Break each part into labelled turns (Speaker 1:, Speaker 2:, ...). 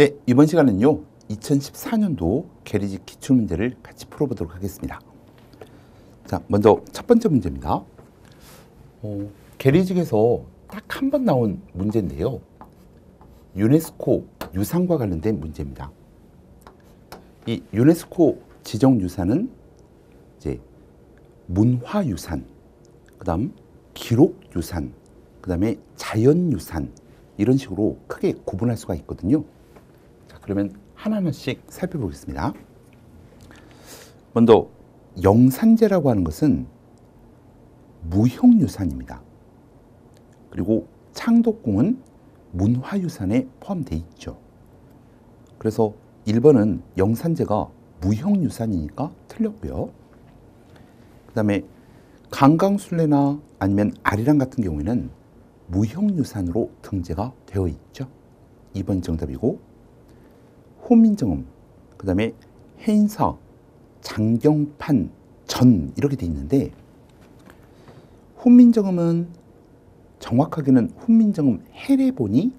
Speaker 1: 네, 이번 시간은요. 2014년도 계리직 기출 문제를 같이 풀어보도록 하겠습니다. 자, 먼저 첫 번째 문제입니다. 어, 계리직에서 딱 한 번 나온 문제인데요. 유네스코 유산과 관련된 문제입니다. 이 유네스코 지정 유산은 이제 문화 유산, 그다음 기록 유산, 그다음에 자연 유산 이런 식으로 크게 구분할 수가 있거든요. 자, 그러면 하나하나씩 살펴보겠습니다. 먼저 영산제라고 하는 것은 무형유산입니다. 그리고 창덕궁은 문화유산에 포함되어 있죠. 그래서 1번은 영산제가 무형유산이니까 틀렸고요. 그 다음에 강강술래나 아니면 아리랑 같은 경우에는 무형유산으로 등재가 되어 있죠. 2번 정답이고 호민정음, 그 다음에 해인사, 장경판, 전 이렇게 돼 있는데 훈민정음은 정확하게는 훈민정음 해례본이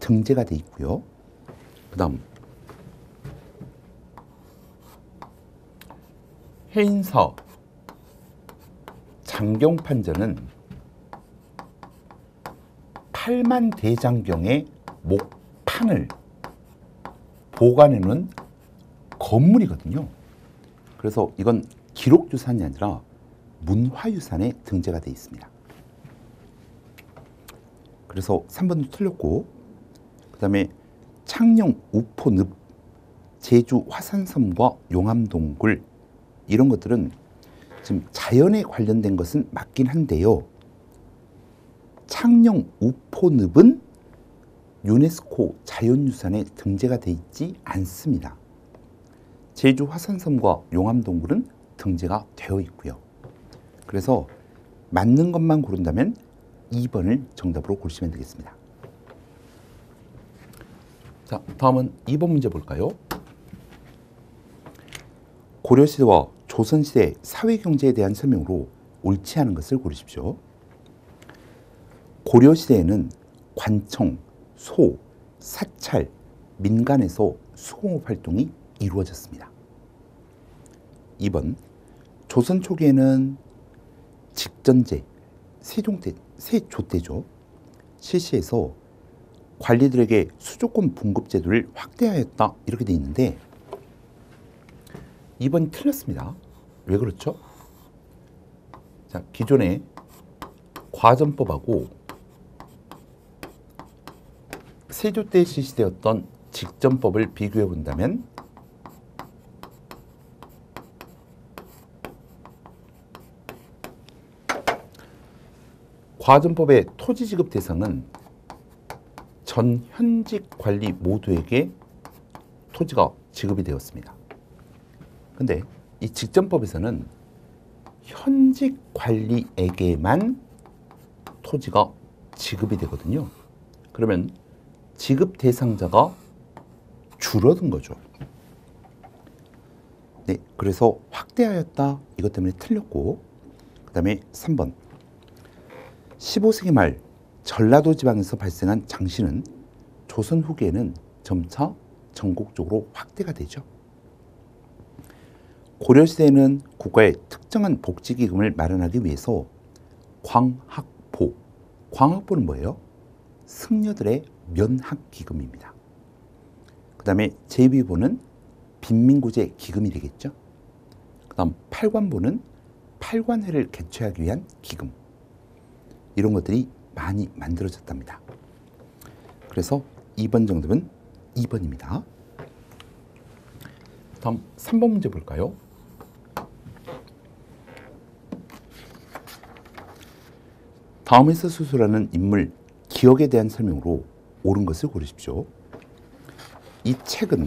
Speaker 1: 등재가 돼 있고요. 그 다음 해인사, 장경판전은 8만 대장경의 목판을 보관해 놓은 건물이거든요. 그래서 이건 기록 유산이 아니라 문화 유산에 등재가 되어 있습니다. 그래서 3번도 틀렸고 그 다음에 창녕 우포늪 제주 화산섬과 용암동굴 이런 것들은 지금 자연에 관련된 것은 맞긴 한데요. 창녕 우포늪은 유네스코 자연유산에 등재가 돼 있지 않습니다. 제주 화산섬과 용암동굴은 등재가 되어 있고요. 그래서 맞는 것만 고른다면 2번을 정답으로 고르시면 되겠습니다. 자, 다음은 2번 문제 볼까요? 고려시대와 조선시대 사회경제에 대한 설명으로 옳지 않은 것을 고르십시오. 고려시대에는 관청, 소, 사찰, 민간에서 수공업 활동이 이루어졌습니다. 2번 조선 초기에는 직전제, 세종대, 세조대죠. 실시해서 관리들에게 수조권 분급 제도를 확대하였다 이렇게 돼 있는데 2번 틀렸습니다. 왜 그렇죠? 자, 기존의 과전법하고 세조 때 실시되었던 직전법을 비교해 본다면 과전법의 토지 지급 대상은 전 현직 관리 모두에게 토지가 지급이 되었습니다. 근데 이 직전법에서는 현직 관리에게만 토지가 지급이 되거든요. 그러면 지급 대상자가 줄어든 거죠. 네, 그래서 확대하였다 이것 때문에 틀렸고 그 다음에 3번 15세기 말 전라도 지방에서 발생한 장시는 조선 후기에는 점차 전국적으로 확대가 되죠. 고려시대에는 국가의 특정한 복지기금을 마련하기 위해서 광학포, 광학포는 뭐예요? 승려들의 면학기금입니다. 그 다음에 제비보는 빈민구제 기금이 되겠죠. 그 다음 팔관보는 팔관회를 개최하기 위한 기금. 이런 것들이 많이 만들어졌답니다. 그래서 2번 정답은 2번입니다. 다음 3번 문제 볼까요? 다음에서 수술하는 인물 기억에 대한 설명으로 옳은 것을 고르십시오. 이 책은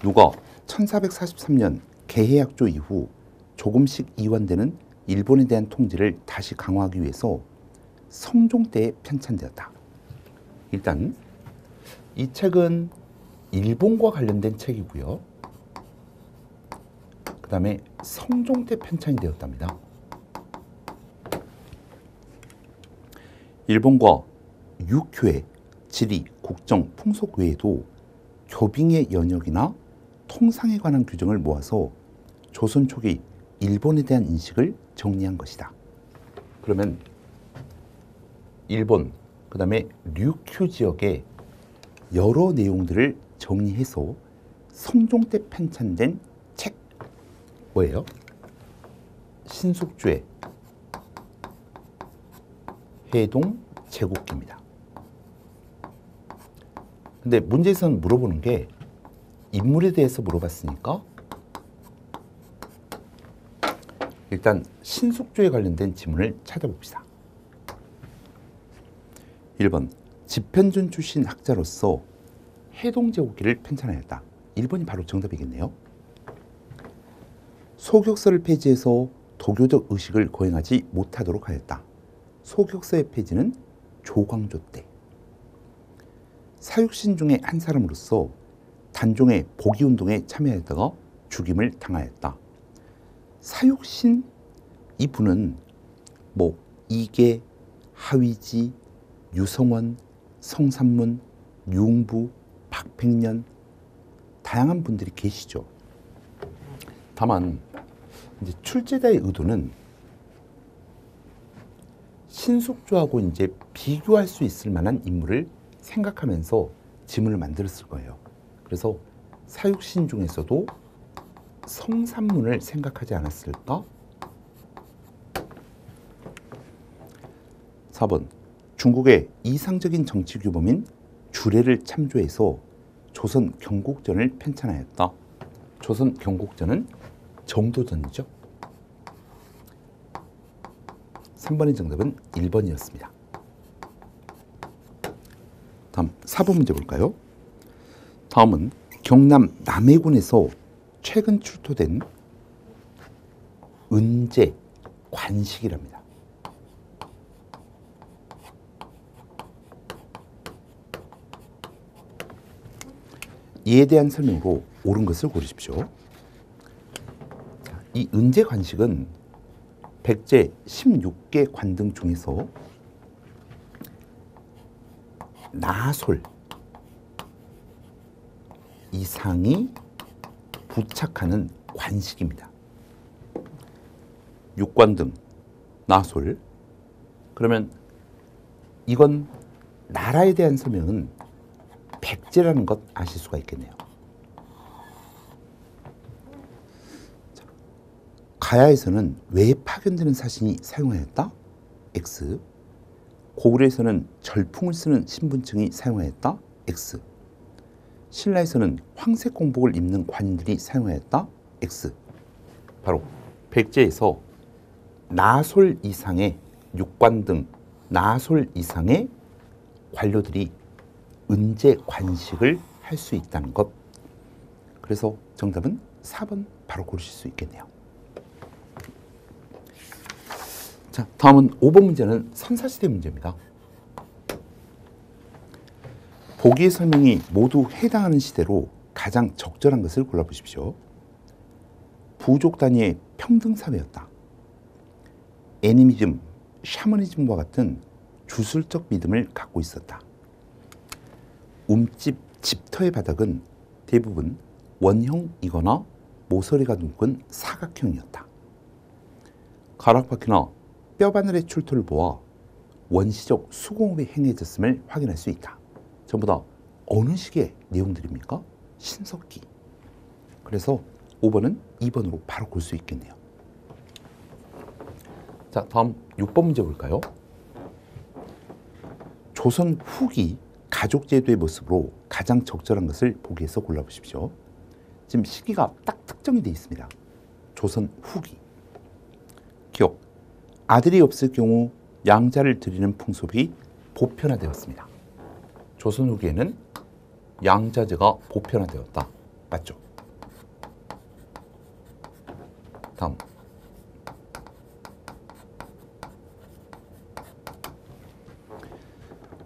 Speaker 1: 누가 1443년 개해약조 이후 조금씩 이완되는 일본에 대한 통제를 다시 강화하기 위해서 성종 때에 편찬되었다. 일단 이 책은 일본과 관련된 책이고요. 그 다음에 성종 때 편찬이 되었답니다. 일본과 육교의 지리, 국정, 풍속 외에도 교빙의 연역이나 통상에 관한 규정을 모아서 조선 초기 일본에 대한 인식을 정리한 것이다. 그러면 일본 그 다음에 류큐 지역의 여러 내용들을 정리해서 성종 때 편찬된 책 뭐예요? 신숙주의 해동 제국기입니다. 근데 문제에서는 물어보는 게 인물에 대해서 물어봤으니까 일단 신숙주에 관련된 지문을 찾아봅시다. 1번 집현준 출신 학자로서 해동제국기를 편찬하였다. 1번이 바로 정답이겠네요. 소격서를 폐지해서 도교적 의식을 거행하지 못하도록 하였다. 소격서의 폐지는 조광조 때. 사육신 중에 한 사람으로서 단종의 복위 운동에 참여했다가 죽임을 당하였다. 사육신 이 분은 뭐 이계, 하위지, 유성원, 성삼문, 융부, 박백년 다양한 분들이 계시죠. 다만 이제 출제자의 의도는 신숙주하고 이제 비교할 수 있을 만한 인물을 생각하면서 지문을 만들었을 거예요. 그래서 사육신 중에서도 성삼문을 생각하지 않았을까? 4번 중국의 이상적인 정치 규범인 주례를 참조해서 조선 경국전을 편찬하였다. 조선 경국전은 정도전이죠. 3번의 정답은 1번이었습니다. 다음 4번 문제 볼까요? 다음은 경남 남해군에서 최근 출토된 은제 관식이랍니다. 이에 대한 설명으로 옳은 것을 고르십시오. 이 은제 관식은 백제 16개 관등 중에서 나솔 이상이 부착하는 관식입니다. 육관등, 나솔. 그러면 이건 나라에 대한 설명은 백제라는 것 아실 수가 있겠네요. 가야에서는 왜 파견되는 사신이 사용하였다? X. 고구려에서는 절풍을 쓰는 신분층이 사용하였다? X. 신라에서는 황색 공복을 입는 관인들이 사용하였다? X. 바로 백제에서 나솔 이상의 육관 등 나솔 이상의 관료들이 은제 관식을 할 수 있다는 것. 그래서 정답은 4번 바로 고르실 수 있겠네요. 자, 다음은 5번 문제는 선사시대 문제입니다. 보기의 설명이 모두 해당하는 시대로 가장 적절한 것을 골라보십시오. 부족 단위의 평등 사회였다. 애니미즘, 샤머니즘과 같은 주술적 믿음을 갖고 있었다. 움집 집터의 바닥은 대부분 원형이거나 모서리가 둥근 사각형이었다. 가락바퀴나 뼈바늘의 출토를 보아 원시적 수공업이 행해졌음을 확인할 수 있다. 전부 다 어느 시기의 내용들입니까? 신석기. 그래서 5번은 2번으로 바로 골수 있겠네요. 자, 다음 6번 문제 볼까요? 조선 후기 가족제도의 모습으로 가장 적절한 것을 보기에서 골라보십시오. 지금 시기가 딱 특정이 되어 있습니다. 조선 후기. 아들이 없을 경우 양자를 드리는 풍속이 보편화되었습니다. 조선 후기에는 양자제가 보편화되었다. 맞죠? 다음.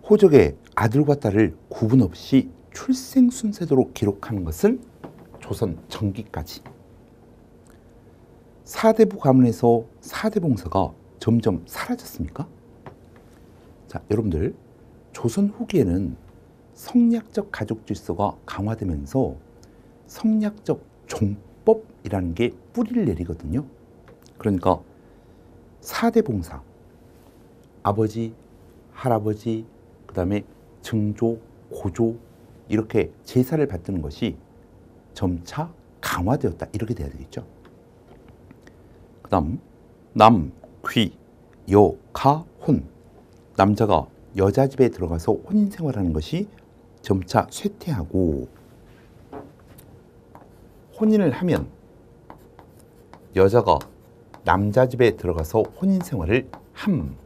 Speaker 1: 호적의 아들과 딸을 구분 없이 출생 순서대로 기록하는 것은 조선 전기까지. 사대부 가문에서 사대봉사가 점점 사라졌습니까? 자, 여러분들 조선 후기에는 성리학적 가족 질서가 강화되면서 성리학적 종법이라는 게 뿌리를 내리거든요. 그러니까 사대 봉사, 아버지, 할아버지, 그 다음에 증조, 고조 이렇게 제사를 받드는 것이 점차 강화되었다 이렇게 돼야 되겠죠. 그 다음 남, 귀, 여, 가, 혼 남자가 여자 집에 들어가서 혼인 생활하는 것이 점차 쇠퇴하고 혼인을 하면 여자가 남자 집에 들어가서 혼인 생활을 함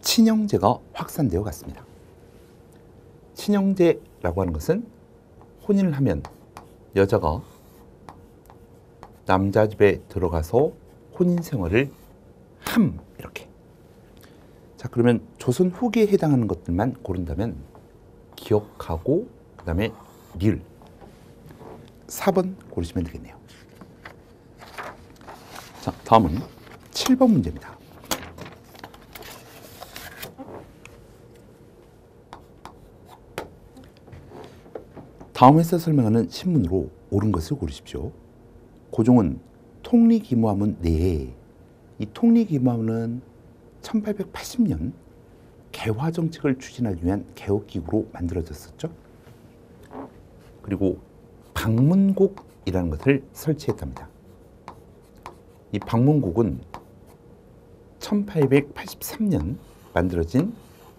Speaker 1: 친형제가 확산되어 갔습니다. 친형제라고 하는 것은 혼인을 하면 여자가 남자 집에 들어가서 혼인 생활을 함 이렇게. 자 그러면 조선 후기에 해당하는 것들만 고른다면 기억하고 그다음에 릴 4번 고르시면 되겠네요. 자 다음은 7번 문제입니다. 다음에서 설명하는 신문으로 옳은 것을 고르십시오. 고종은 통리기무함은 내에 이 통리기무함은 1880년 개화 정책을 추진하기 위한 개혁기구로 만들어졌었죠. 그리고 방문국이라는 것을 설치했답니다. 이 방문국은 1883년 만들어진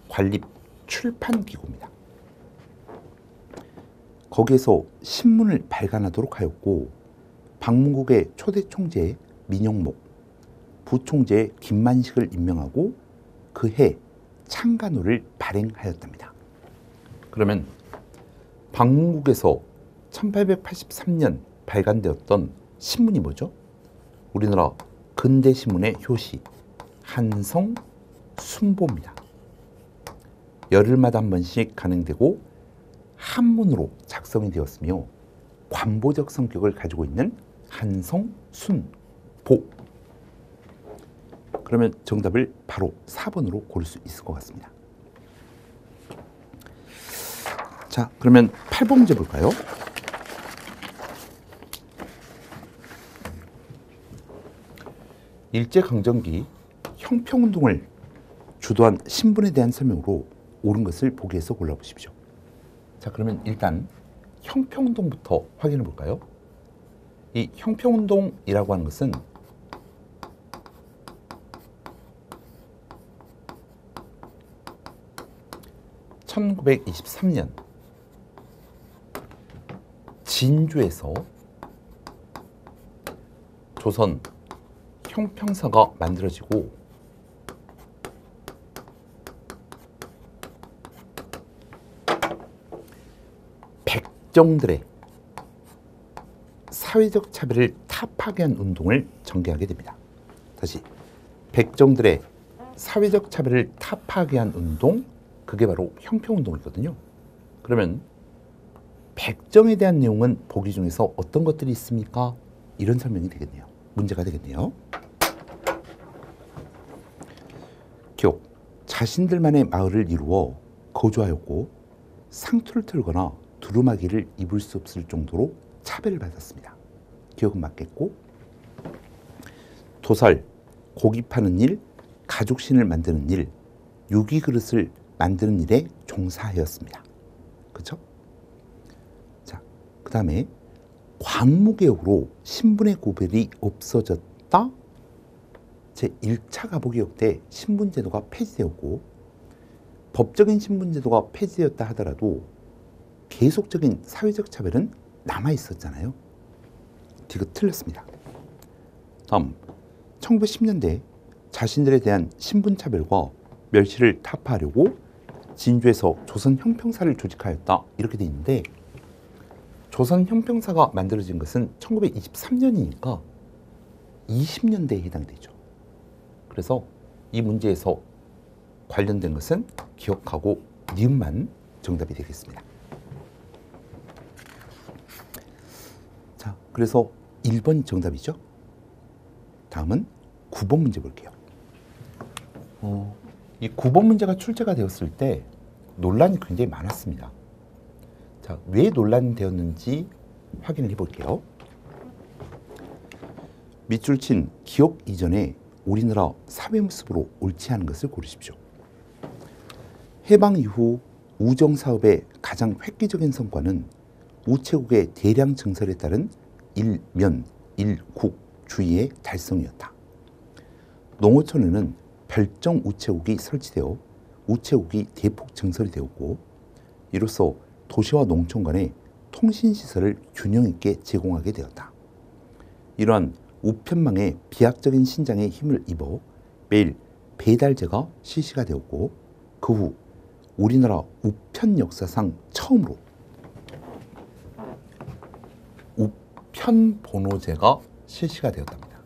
Speaker 1: 관립 출판기구입니다. 거기에서 신문을 발간하도록 하였고 방문국의 초대 총재 민영목, 부총재 김만식을 임명하고 그 해 창간호를 발행하였답니다. 그러면 방문국에서 1883년 발간되었던 신문이 뭐죠? 우리나라 근대 신문의 효시 한성 순보입니다. 열흘마다 한 번씩 가능되고 한문으로 작성이 되었으며 관보적 성격을 가지고 있는 한성, 순, 보. 그러면 정답을 바로 4번으로 고를 수 있을 것 같습니다. 자, 그러면 8번 문제 볼까요? 일제강점기 형평운동을 주도한 신분에 대한 설명으로 옳은 것을 보기에서 골라보십시오. 자, 그러면 일단 형평운동부터 확인해 볼까요? 이 형평운동이라고 하는 것은 (1923년) 진주에서 조선 형평사가 만들어지고 백정들의 사회적 차별을 타파하게 한 운동을 전개하게 됩니다. 다시 백정들의 사회적 차별을 타파하게 한 운동 그게 바로 형평운동이거든요. 그러면 백정에 대한 내용은 보기 중에서 어떤 것들이 있습니까? 이런 설명이 되겠네요. 문제가 되겠네요. 기억 자신들만의 마을을 이루어 거주하였고 상투를 틀거나 두루마기를 입을 수 없을 정도로 차별을 받았습니다. 기억은 맞겠고 도살, 고기 파는 일, 가죽신을 만드는 일, 유기 그릇을 만드는 일에 종사하였습니다. 그렇죠? 자, 그 다음에 광무개혁으로 신분의 구별이 없어졌다. 제 1차 가보개혁 때 신분제도가 폐지되었고 법적인 신분제도가 폐지되었다 하더라도 계속적인 사회적 차별은 남아 있었잖아요. 이거 틀렸습니다. 다음 1910년대 자신들에 대한 신분 차별과 멸시를 타파하려고 진주에서 조선 형평사를 조직하였다 이렇게 돼 있는데 조선 형평사가 만들어진 것은 1923년이니까 20년대에 해당되죠. 그래서 이 문제에서 관련된 것은 기억하고 니은만 정답이 되겠습니다. 그래서 1번이 정답이죠. 다음은 9번 문제 볼게요. 어, 이 9번 문제가 출제가 되었을 때 논란이 굉장히 많았습니다. 자, 왜 논란이 되었는지 확인을 해볼게요. 밑줄 친 기억 이전에 우리나라 사회 모습으로 옳지 않은 것을 고르십시오. 해방 이후 우정 사업의 가장 획기적인 성과는 우체국의 대량 증설에 따른 일면 일국주의의 달성이었다. 농어촌에는 별정 우체국이 설치되어 우체국이 대폭 증설이 되었고 이로써 도시와 농촌 간의 통신 시설을 균형 있게 제공하게 되었다. 이러한 우편망의 비약적인 신장에 힘을 입어 매일 배달제가 실시가 되었고 그 후 우리나라 우편 역사상 처음으로 우 편 번호제가 실시가 되었답니다.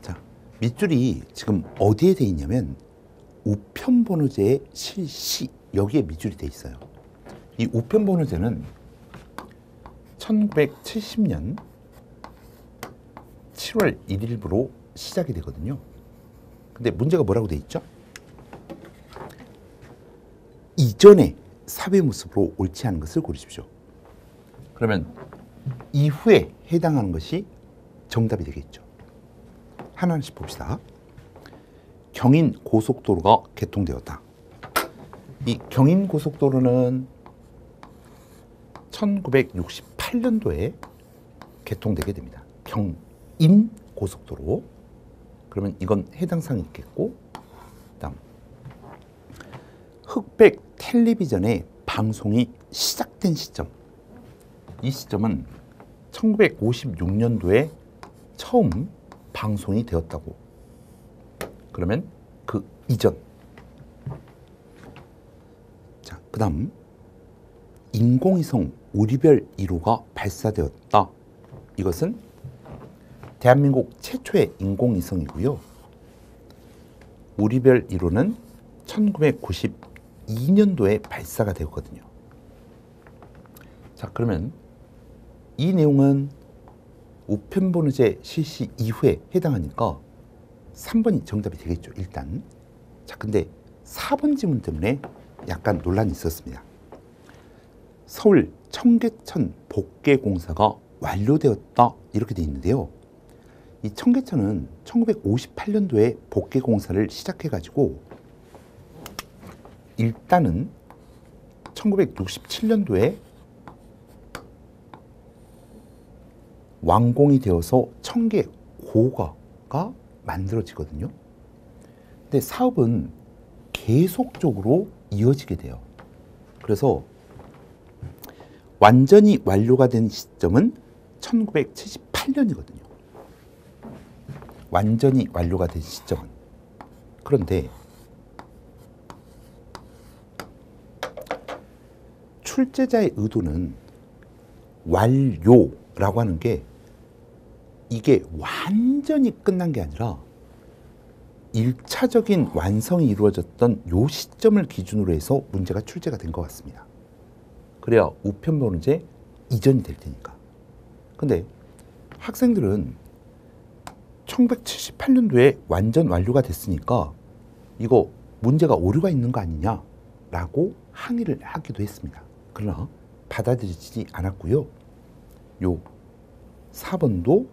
Speaker 1: 자, 밑줄이 지금 어디에 돼 있냐면 우편 번호제의 실시 여기에 밑줄이 돼 있어요. 이 우편 번호제는 1970년 7월 1일부로 시작이 되거든요. 근데 문제가 뭐라고 돼 있죠? 이전의 사회 모습으로 옳지 않은 것을 고르십시오. 그러면 이후에 해당하는 것이 정답이 되겠죠. 하나씩 봅시다. 경인 고속도로가 개통되었다. 이 경인 고속도로는 1968년도에 개통되게 됩니다. 경인 고속도로. 그러면 이건 해당 사항이 있겠고, 다음 흑백 텔레비전의 방송이 시작된 시점. 이 시점은 1956년도에 처음 방송이 되었다고. 그러면 그 이전. 자, 그 다음. 인공위성 우리별 1호가 발사되었다. 이것은 대한민국 최초의 인공위성이고요. 우리별 1호는 1992년도에 발사가 되었거든요. 자, 그러면 이 내용은 우편번호제 실시 이후에 해당하니까 3번이 정답이 되겠죠, 일단. 자, 근데 4번 지문 때문에 약간 논란이 있었습니다. 서울 청계천 복개 공사가 완료되었다 이렇게 돼 있는데요. 이 청계천은 1958년도에 복개 공사를 시작해 가지고 일단은 1967년도에 완공이 되어서 청계 고가가 만들어지거든요. 근데 사업은 계속적으로 이어지게 돼요. 그래서 완전히 완료가 된 시점은 1978년이거든요. 완전히 완료가 된 시점은. 그런데 출제자의 의도는 완료라고 하는 게 이게 완전히 끝난 게 아니라 일차적인 완성이 이루어졌던 요 시점을 기준으로 해서 문제가 출제가 된 것 같습니다. 그래야 우편번호제 이전이 될 테니까. 근데 학생들은 1978년도에 완전 완료가 됐으니까 이거 문제가 오류가 있는 거 아니냐라고 항의를 하기도 했습니다. 그러나 받아들이지 않았고요. 요 4번도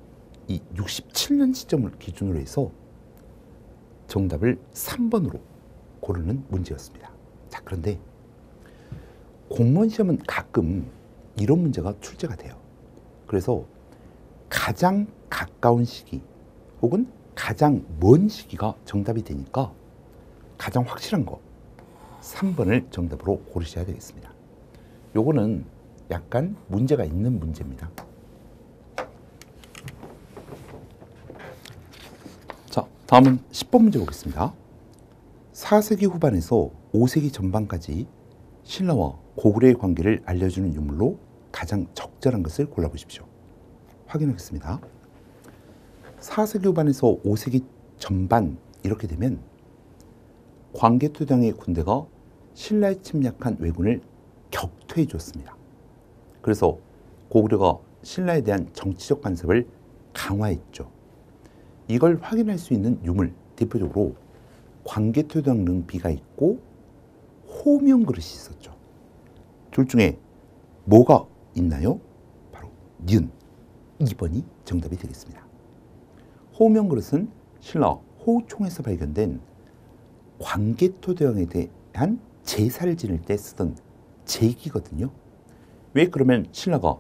Speaker 1: 이 67년 시점을 기준으로 해서 정답을 3번으로 고르는 문제였습니다. 자, 그런데 공무원 시험은 가끔 이런 문제가 출제가 돼요. 그래서 가장 가까운 시기 혹은 가장 먼 시기가 정답이 되니까 가장 확실한 거 3번을 정답으로 고르셔야 되겠습니다. 요거는 약간 문제가 있는 문제입니다. 자, 다음은 10번 문제 보겠습니다. 4세기 후반에서 5세기 전반까지 신라와 고구려의 관계를 알려주는 유물로 가장 적절한 것을 골라보십시오. 확인하겠습니다. 4세기 후반에서 5세기 전반 이렇게 되면 광개토당의 군대가 신라에 침략한 왜군을 격 퇴해 줬습니다. 그래서 고구려가 신라에 대한 정치적 간섭을 강화했죠. 이걸 확인할 수 있는 유물 대표적으로 관계토대왕 능비가 있고 호명 그릇이 있었죠. 둘 중에 뭐가 있나요? 바로 니은 2번이 정답이 되겠습니다. 호명 그릇은 신라 호우총에서 발견된 관계토대왕에 대한 제사를 지낼 때 쓰던 제기거든요. 왜 그러면 신라가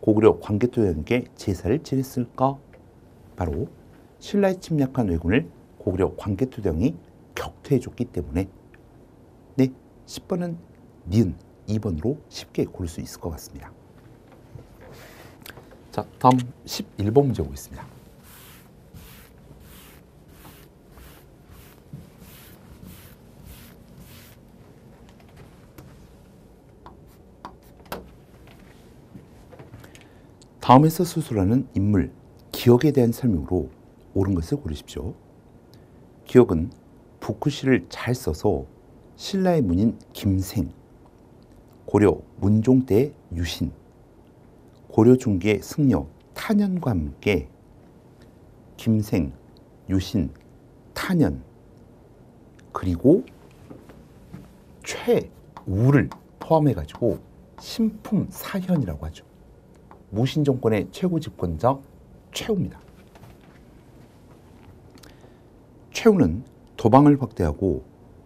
Speaker 1: 고구려 관계토대왕에게 제사를 지냈을까? 바로 신라의 침략한 왜군을 고구려 관계토대왕이 격퇴해줬기 때문에 네, 10번은 니은 2번으로 쉽게 고를 수 있을 것 같습니다. 자, 다음 11번 문제 보겠습니다. 다음에서 수술하는 인물, 기억에 대한 설명으로 옳은 것을 고르십시오. 기억은 북후시를 잘 써서 신라의 문인 김생, 고려 문종 때 유신, 고려 중기의 승려 탄현과 함께 김생, 유신, 탄현 그리고 최우를 포함해 가지고 신품 사현이라고 하죠. 무신 정권의 최고 집권자 최우입니다. 최우는 도방을 확대하고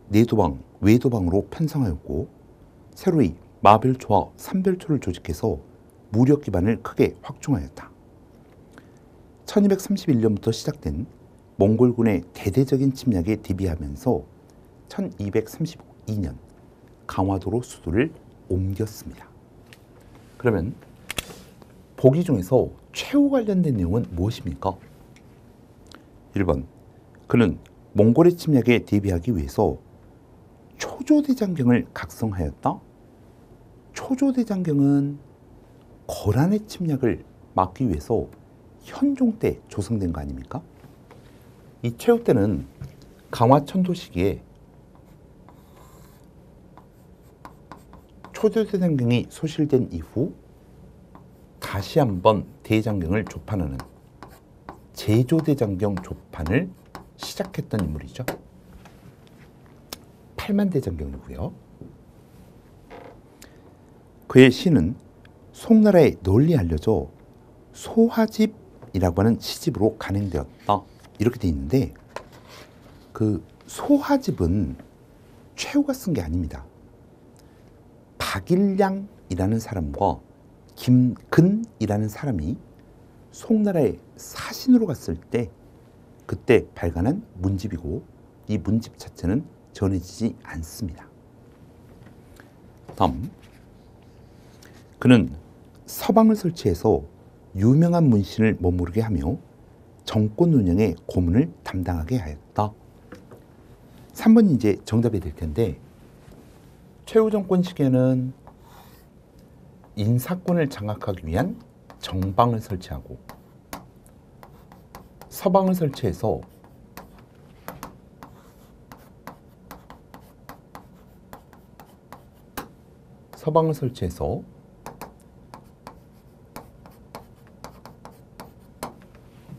Speaker 1: 내도방, 외도방으로 편성하였고 새로이 마별초와 삼별초를 조직해서 무력 기반을 크게 확충하였다. 1231년부터 시작된 몽골군의 대대적인 침략에 대비하면서 1232년 강화도로 수도를 옮겼습니다. 그러면 보기 중에서 최후 관련된 내용은 무엇입니까? 1번 그는 몽골의 침략에 대비하기 위해서 초조대장경을 각성하였다. 초조대장경은 거란의 침략을 막기 위해서 현종 때 조성된 거 아닙니까? 이 최후 때는 강화천도 시기에 초조대장경이 소실된 이후 다시 한번 대장경을 조판하는 제조대장경 조판을 시작했던 인물이죠. 8만 대장경이고요. 그의 시는 송나라에 널리 알려져 소화집이라고 하는 시집으로 간행되었다. 이렇게 돼 있는데 그 소화집은 최후가 쓴 게 아닙니다. 박일량이라는 사람과 김근이라는 사람이 송나라에 사신으로 갔을 때 그때 발간한 문집이고 이 문집 자체는 전해지지 않습니다. 다음 그는 서방을 설치해서 유명한 문신을 머무르게 하며 정권 운영의 고문을 담당하게 하였다. 3번이 이제 정답이 될 텐데 최후 정권 시기에는 인사권을 장악하기 위한 정방을 설치하고 서방을 설치해서 서방을 설치해서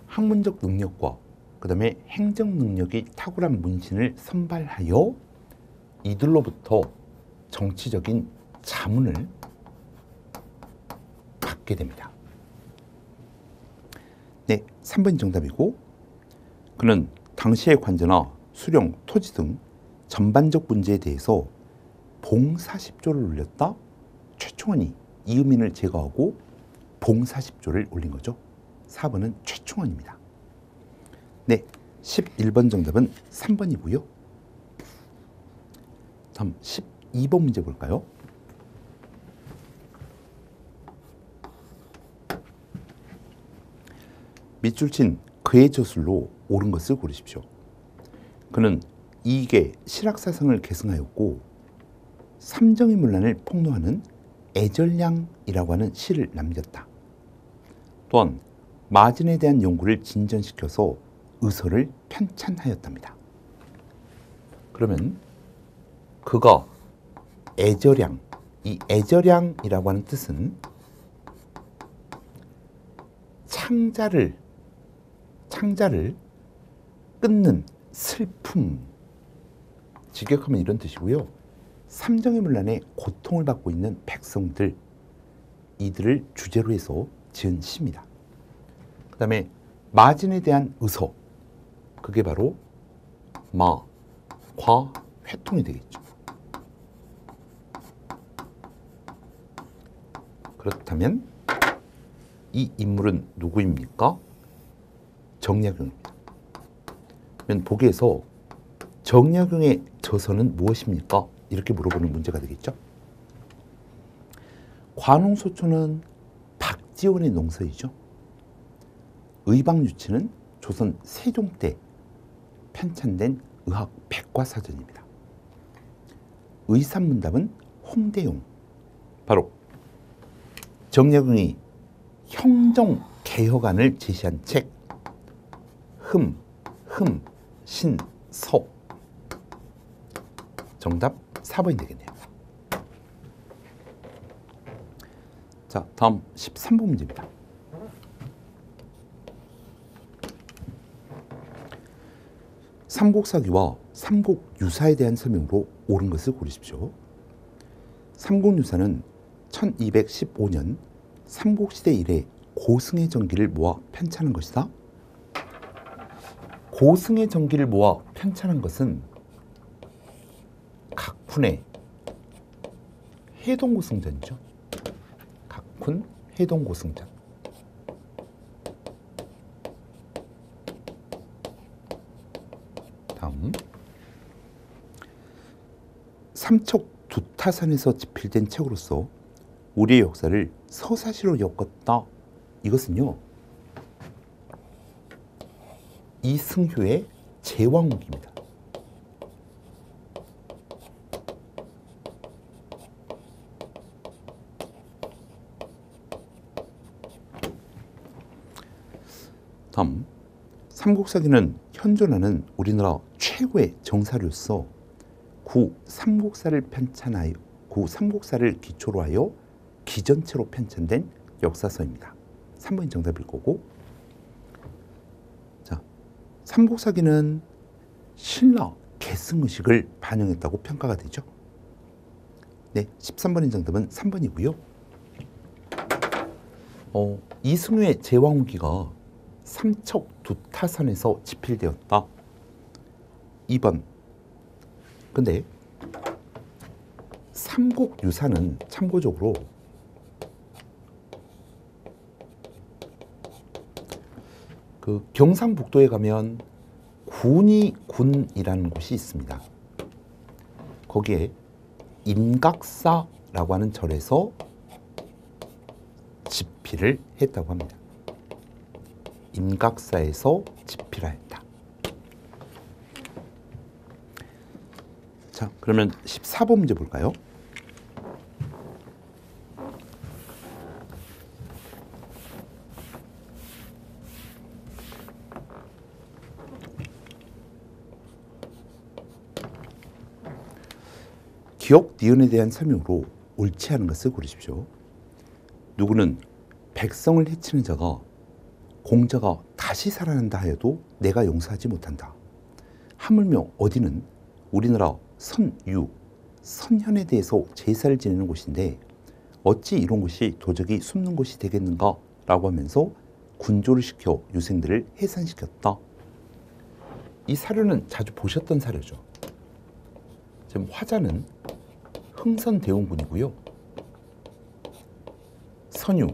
Speaker 1: 학문적 능력과 그 다음에 행정 능력이 탁월한 문신을 선발하여 이들로부터 정치적인 자문을 받게 됩니다. 네, 3번이 정답이고 그는 당시의 관제나 수령, 토지 등 전반적 문제에 대해서 봉사십조를 올렸다. 최충원이 이음인을 제거하고 봉사십조를 올린 거죠. 4번은 최충원입니다. 네, 11번 정답은 3번이고요. 다음 12번 문제 볼까요? 밑줄 친 그의 저술로 옳은 것을 고르십시오. 그는 이익의 실학사상을 계승하였고 삼정의 문란을 폭로하는 애절량이라고 하는 시를 남겼다. 또한 마진에 대한 연구를 진전시켜서 의서를 편찬하였답니다. 그러면 그가 애절량, 이 애절량이라고 하는 뜻은 창자를 창자를 끊는 슬픔. 직역하면 이런 뜻이고요. 삼정의 문란에 고통을 받고 있는 백성들 이들을 주제로 해서 지은 시입니다. 그 다음에 마진에 대한 의서 그게 바로 마, 과, 회통이 되겠죠. 그렇다면 이 인물은 누구입니까? 정약용입니다. 그러면 보기에서 정약용의 저서는 무엇입니까? 이렇게 물어보는 문제가 되겠죠. 관홍소초는 박지원의 농서이죠. 의방유치는 조선 세종 때 편찬된 의학 백과사전입니다. 의산문답은 홍대용, 바로 정약용이 형정 개혁안을 제시한 책 흠, 흠, 신, 서 정답 4번이 되겠네요. 자, 다음 13번 문제입니다. 삼국사기와 삼국유사에 대한 설명으로 옳은 것을 고르십시오. 삼국유사는 1215년 삼국시대 이래 고승의 전기를 모아 편찬한 것이다. 고승의 전기를 모아 편찬한 것은 각훈의 해동고승전이죠. 각훈 해동고승전. 다음 삼척 두타산에서 집필된 책으로서 우리의 역사를 서사시로 엮었다. 이것은요. 이승효의 제왕국입니다. 다음 삼국사기는 현존하는 우리나라 최고의 정사로서 구 삼국사를 편찬하여 구 삼국사를 기초로 하여 기전체로 편찬된 역사서입니다. 3번이 정답일 거고 자 삼국사기는 신라 계승의식을 반영했다고 평가가 되죠. 네, 13번인 정답은 3번이고요. 어, 이승우의 제왕후기가 삼척 두타산에서 집필되었다. 2번. 근데 삼국유사는 참고적으로 그 경상북도에 가면 군이 군이라는 곳이 있습니다. 거기에 임각사라고 하는 절에서 집필을 했다고 합니다. 임각사에서 집필하였다. 자, 그러면 14번 문제 볼까요? 기억 니은에 대한 설명으로 옳지 않은 것을 고르십시오. 누구는 백성을 해치는 자가 공자가 다시 살아난다 하여도 내가 용서하지 못한다. 하물며 어디는 우리나라 선유, 선현에 대해서 제사를 지내는 곳인데 어찌 이런 곳이 도적이 숨는 곳이 되겠는가 라고 하면서 군조를 시켜 유생들을 해산시켰다. 이 사료는 자주 보셨던 사료죠. 지금 화자는 흥선대원군이고요. 선유,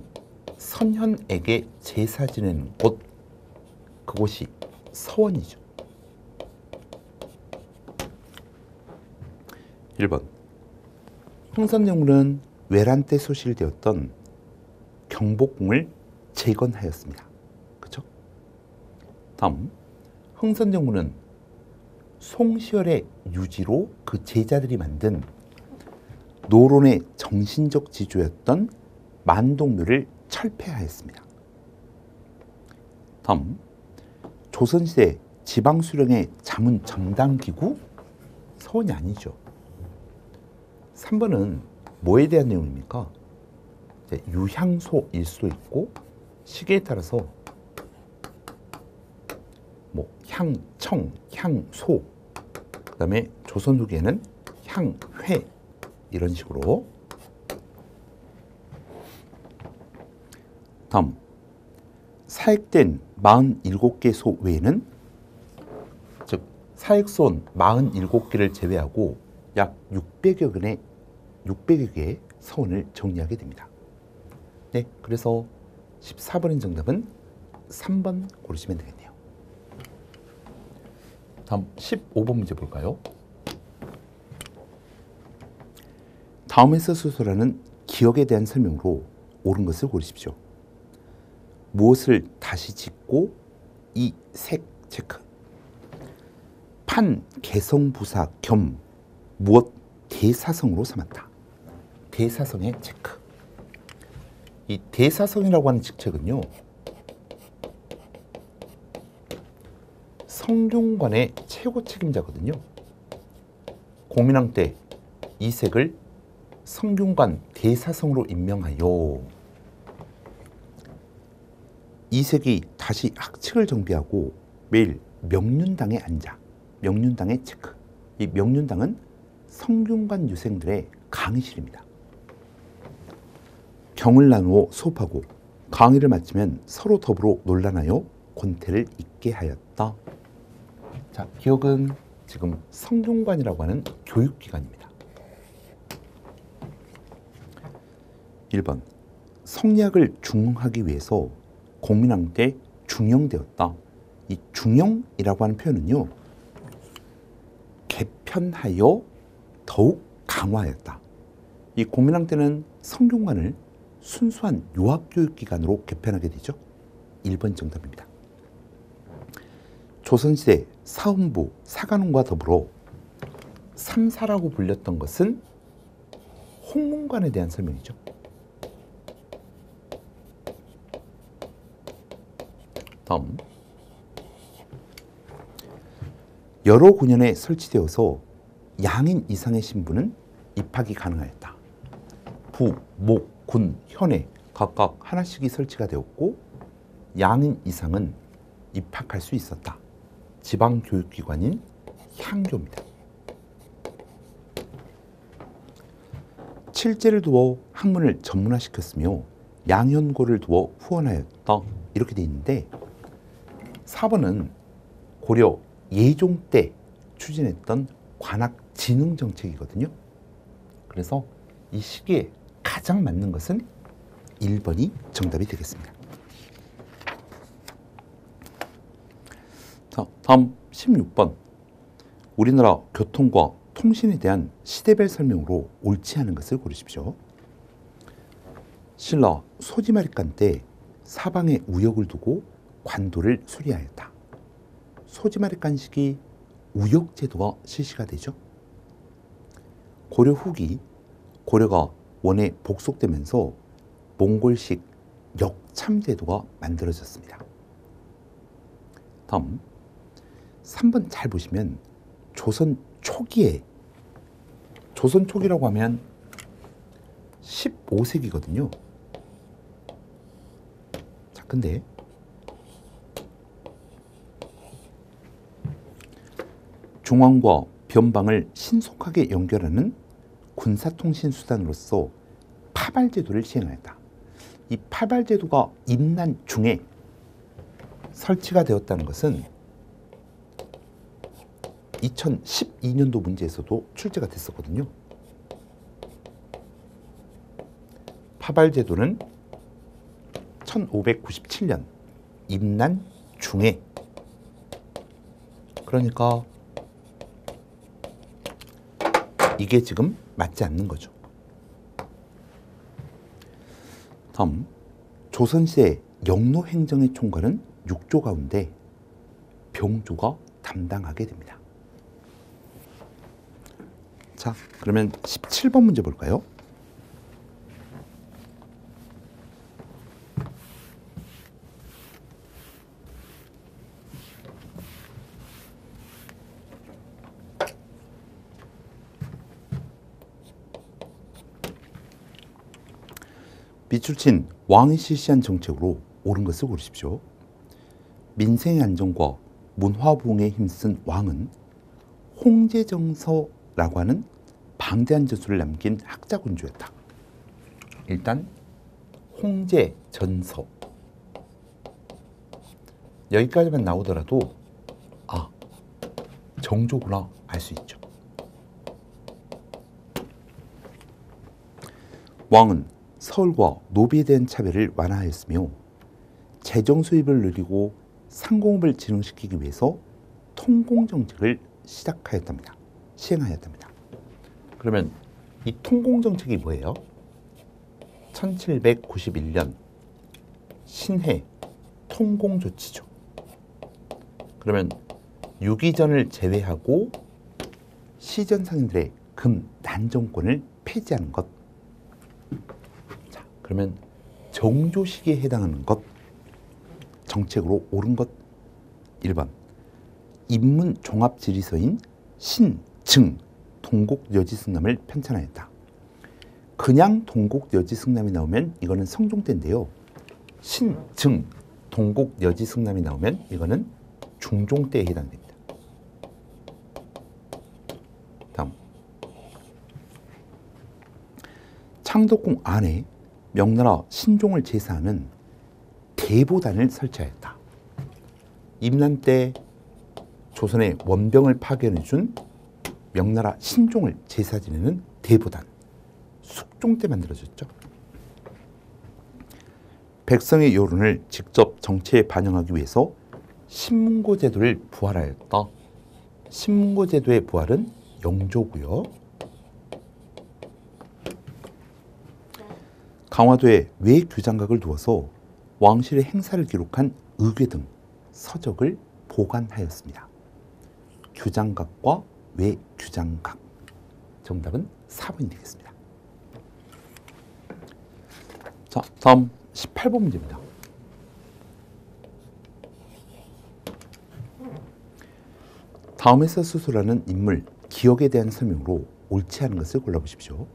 Speaker 1: 선현에게 제사 지내는 곳, 그곳이 서원이죠. 1번 흥선대원군은 외란 때 소실되었던 경복궁을 재건하였습니다. 그렇죠? 다음 흥선대원군은 송시열의 유지로 그 제자들이 만든 노론의 정신적 지주였던 만동묘를 철폐하였습니다. 다음 조선시대 지방수령의 자문 전담기구 서원이 아니죠. 3번은 뭐에 대한 내용입니까? 유향소일 수도 있고 시기에 따라서 뭐 향 청, 향 소. 그다음에 조선 후기에는 향 회 이런 식으로. 다음 사액된 47개 소 외에는 즉 사액손 47개를 제외하고 약 600여 개의 600여 개의 서원을 정리하게 됩니다. 네, 그래서 14번인 정답은 3번 고르시면 되겠네요. 다음 15번 문제 볼까요? 다음에서 수소라는 기억에 대한 설명으로 옳은 것을 고르십시오. 무엇을 다시 짓고 이 색 체크. 판 개성부사 겸 무엇 대사성으로 삼았다. 대사성의 체크. 이 대사성이라고 하는 직책은요. 성균관의 최고 책임자거든요. 공민왕 때 이색을 성균관 대사성으로 임명하여 이색이 다시 학칙을 정비하고 매일 명륜당에 앉아 명륜당의 체크. 이 명륜당은 성균관 유생들의 강의실입니다. 경을 나누어 수업하고 강의를 마치면 서로 더불어 논란하여 권태를 잊게 하였다. 자, 기억은 지금 성균관이라고 하는 교육기관입니다. 1번 성리학을 중흥하기 위해서 공민왕 때 중용되었다. 이 중용이라고 하는 표현은요. 개편하여 더욱 강화하였다. 이 공민왕 때는 성균관을 순수한 유학교육기관으로 개편하게 되죠. 1번 정답입니다. 조선시대 사헌부, 사관원과 더불어 삼사라고 불렸던 것은 홍문관에 대한 설명이죠. 다음 여러 군현에 설치되어서 양인 이상의 신부는 입학이 가능하였다. 부, 목, 군, 현에 각각 하나씩이 설치가 되었고 양인 이상은 입학할 수 있었다. 지방교육기관인 향교입니다. 칠제를 두어 학문을 전문화시켰으며 양현고를 두어 후원하였다. 이렇게 돼 있는데 4번은 고려 예종 때 추진했던 관악 진흥 정책이거든요. 그래서 이 시기에 가장 맞는 것은 1번이 정답이 되겠습니다. 자, 다음 16번. 우리나라 교통과 통신에 대한 시대별 설명으로 옳지 않은 것을 고르십시오. 신라 소지마리간 때 사방에 우역을 두고 관도를 수리하였다. 소지마리간 시기 우역제도가 실시가 되죠. 고려 후기 고려가 원에 복속되면서 몽골식 역참제도가 만들어졌습니다. 다음 3번 잘 보시면 조선 초기에 조선 초기라고 하면 15세기거든요. 자, 근데 중앙과 변방을 신속하게 연결하는 군사통신 수단으로서 파발 제도를 시행하였다. 이 파발 제도가 임난 중에 설치가 되었다는 것은 2012년도 문제에서도 출제가 됐었거든요. 파발 제도는 1597년 임난 중에 그러니까 이게 지금 맞지 않는 거죠. 다음 조선시대 영로 행정의 총괄은 6조 가운데 병조가 담당하게 됩니다. 자, 그러면 17번 문제 볼까요? 비출친 왕이 실시한 정책으로 옳은 것을 고르십시오. 민생의 안정과 문화 부흥에 힘쓴 왕은 홍제정서라고 하는 방대한 전술을 남긴 학자 군주였다. 일단 홍제전서 여기까지만 나오더라도 아 정조구나 알 수 있죠. 왕은 서울과 노비에 대한 차별을 완화하였으며 재정 수입을 늘리고 상공업을 진흥시키기 위해서 통공 정책을 시작하였답니다. 시행하였답니다. 그러면 이 통공 정책이 뭐예요? 1791년 신해 통공 조치죠. 그러면 유기전을 제외하고 시전 상인들의 금 난정권을 폐지하는 것. 자, 그러면 정조 시기에 해당하는 것 정책으로 옳은 것 1번 인문 종합 지리서인 신증 동국 여지승남을 편찬하였다. 그냥 동국 여지승남이 나오면 이거는 성종 때인데요. 신증 동국 여지승남이 나오면 이거는 중종 때에 해당됩니다. 다음 창덕궁 안에 명나라 신종을 제사하는 대보단을 설치하였다. 임난 때 조선의 원병을 파견해준 명나라 신종을 제사 지내는 대보단. 숙종 때 만들어졌죠. 백성의 여론을 직접 정치에 반영하기 위해서 신문고 제도를 부활하였다. 신문고 제도의 부활은 영조고요. 강화도에 외규장각을 두어서 왕실의 행사를 기록한 의궤 등 서적을 보관하였습니다. 규장각과 외규장각. 정답은 4번이 되겠습니다. 자, 다음 18번 문제입니다. 다음에서 수술하는 인물 기억에 대한 설명으로 옳지 않은 것을 골라보십시오.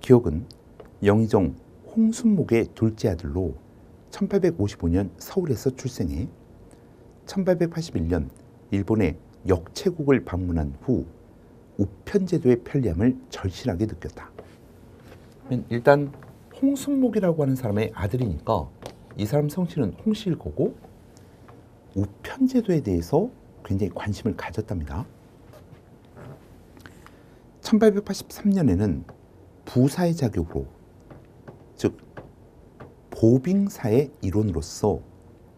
Speaker 1: 기억은 영의정 홍순목의 둘째 아들로 1855년 서울에서 출생해 1881년 일본의 역체국을 방문한 후 우편제도의 편리함을 절실하게 느꼈다. 일단 홍순목이라고 하는 사람의 아들이니까 이 사람 성씨는 홍씨일 거고 우편제도에 대해서 굉장히 관심을 가졌답니다. 1883년에는 부사의 자격으로 즉 보빙사의 일원으로서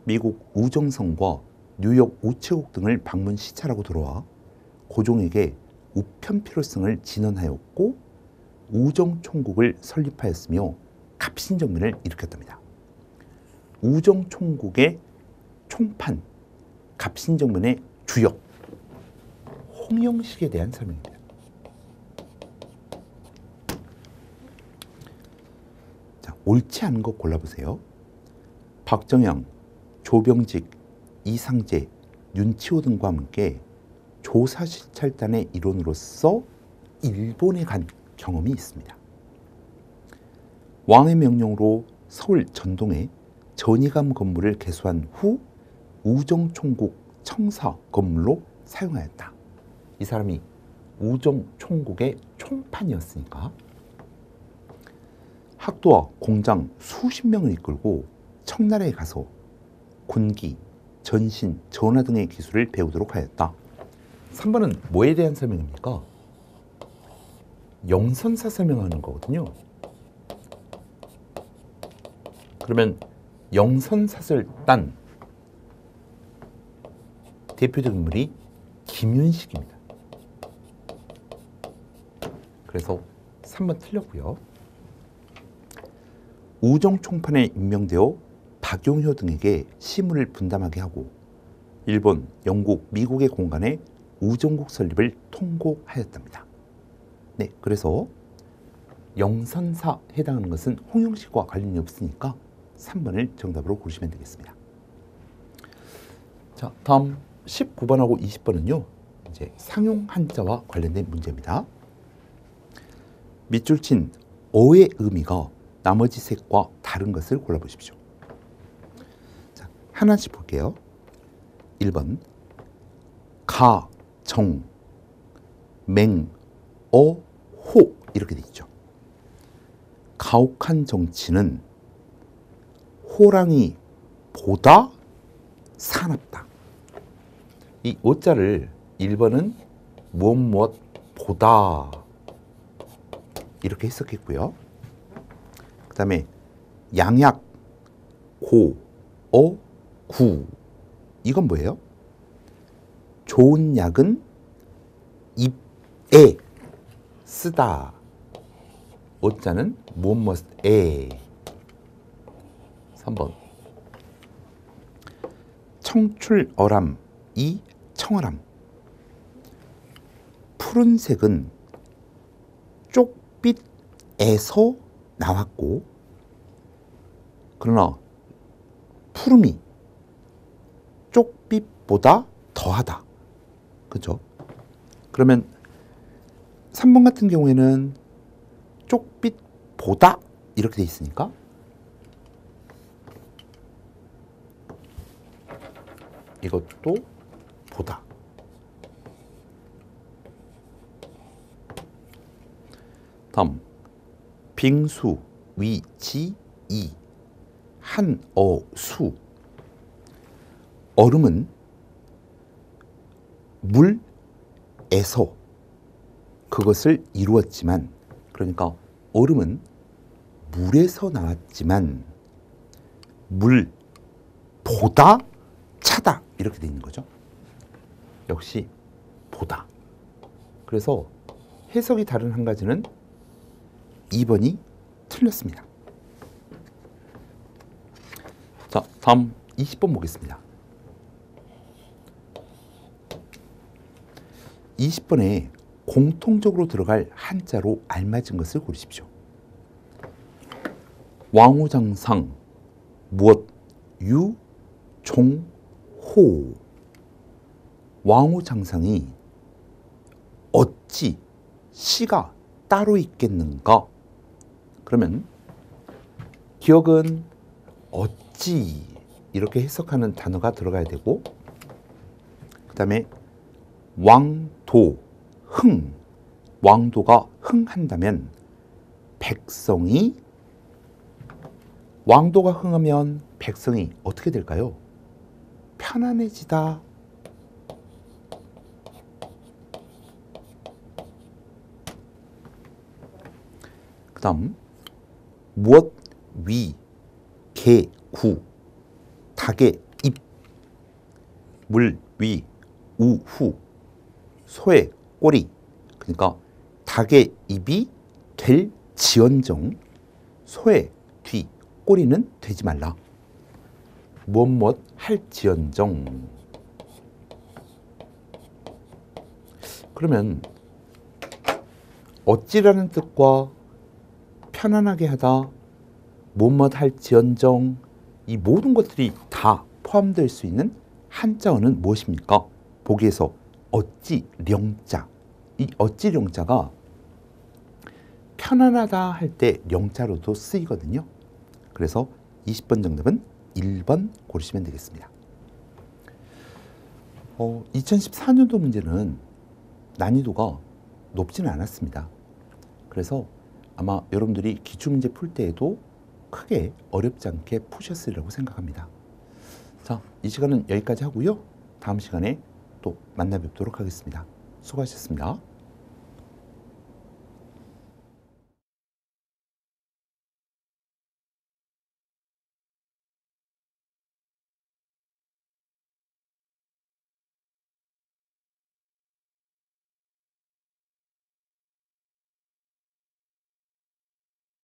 Speaker 1: 미국 우정성과 뉴욕 우체국 등을 방문 시찰하고 들어와 고종에게 우편 필요성을 진언하였고 우정총국을 설립하였으며 갑신정변을 일으켰답니다. 우정총국의 총판, 갑신정변의 주역, 홍영식에 대한 설명입니다. 자, 옳지 않은 거 골라보세요. 박정영, 조병직, 이상재, 윤치호 등과 함께 조사 실찰단의 일원으로서 일본에 간 경험이 있습니다. 왕의 명령으로 서울 전동에 전이감 건물을 개수한 후 우정총국 청사 건물로 사용하였다. 이 사람이 우정총국의 총판이었으니까 학도와 공장 수십 명을 이끌고 청나라에 가서 군기, 전신, 전화 등의 기술을 배우도록 하였다. 3번은 뭐에 대한 설명입니까? 영선사 설명하는 거거든요. 그러면 영선사설 딴 대표적 인물이 김윤식입니다. 그래서 3번 틀렸고요. 우정 총판에 임명되어 박용효 등에게 시문을 분담하게 하고 일본, 영국, 미국의 공간에 우정국 설립을 통고하였답니다. 네, 그래서 영선사 해당하는 것은 홍영식과 관련이 없으니까 3번을 정답으로 고르시면 되겠습니다. 자, 다음 19번하고 20번은요. 이제 상용 한자와 관련된 문제입니다. 밑줄 친 어의 의미가 나머지 색과 다른 것을 골라보십시오. 자, 하나씩 볼게요. 1번 가, 정, 맹, 어, 호 이렇게 돼 있죠. 가혹한 정치는 호랑이 보다 사납다. 이 오자를 1번은 무엇 무엇 보다 이렇게 해석했고요. 그 다음에 양약, 고, 어, 구 이건 뭐예요? 좋은 약은 입에 쓰다. 오자는 무엇 무엇에 3번 청출어람 이 청어람 푸른색은 쪽빛에서 나왔고 그러나 푸름이 쪽빛보다 더하다. 그죠? 그러면 3번 같은 경우에는 쪽빛보다 이렇게 돼 있으니까 이것도 보다. 다음 빙수 위지 이 한어수 얼음은 물에서 그것을 이루었지만 그러니까 얼음은 물에서 나왔지만 물보다 차다 이렇게 돼 있는 거죠. 역시 보다. 그래서 해석이 다른 한 가지는 2번이 틀렸습니다. 자, 다음 20번 보겠습니다. 20번에 공통적으로 들어갈 한자로 알맞은 것을 고르십시오. 왕후장상 무엇 유종호 왕후장상이 어찌 시가 따로 있겠는가? 그러면 기억은 어찌 이렇게 해석하는 단어가 들어가야 되고 그 다음에 왕도 흥 왕도가 흥한다면 백성이 왕도가 흥하면 백성이 어떻게 될까요? 편안해지다. 그 다음 무엇 위, 개, 구, 닭의 입, 물, 위, 우, 후, 소의 꼬리. 그러니까 닭의 입이 될 지언정 소의 뒤, 꼬리는 되지 말라. 무엇 무엇 할지언정. 그러면 어찌라는 뜻과 편안하게 하다, 무엇 할지언정 이 모든 것들이 다 포함될 수 있는 한자어는 무엇입니까? 보기에서 어찌 령자 이 어찌 령자가 편안하다 할 때 령자로도 쓰이거든요. 그래서 20번 정답은 1번 고르시면 되겠습니다. 어, 2014년도 문제는 난이도가 높지는 않았습니다. 그래서 아마 여러분들이 기출 문제 풀 때에도 크게 어렵지 않게 푸셨으리라고 생각합니다. 자, 이 시간은 여기까지 하고요. 다음 시간에 또 만나 뵙도록 하겠습니다. 수고하셨습니다.